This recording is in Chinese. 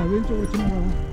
海边就是金黄